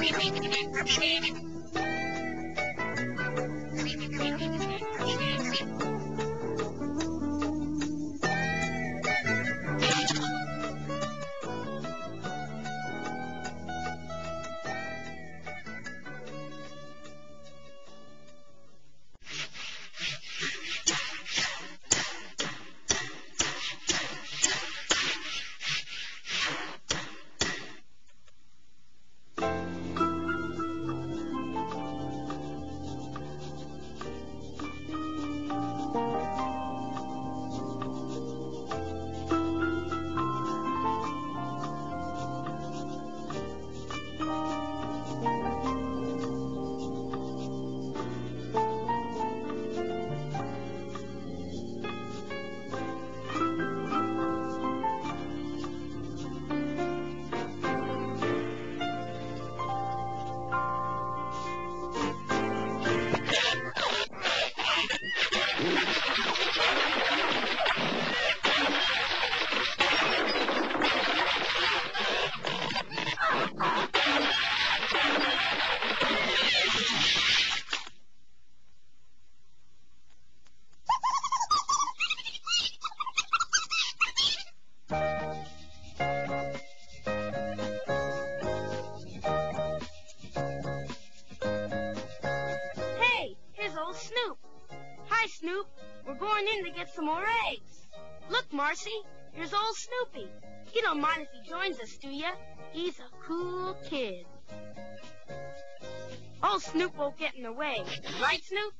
Hey, here's old Snoop. Hi, Snoop. We're going in to get some more eggs. Look, Marcy, here's old Snoopy. You don't mind if he joins us, do you? He's a cool kid. Old Snoop won't get in the way. Right, Snoop?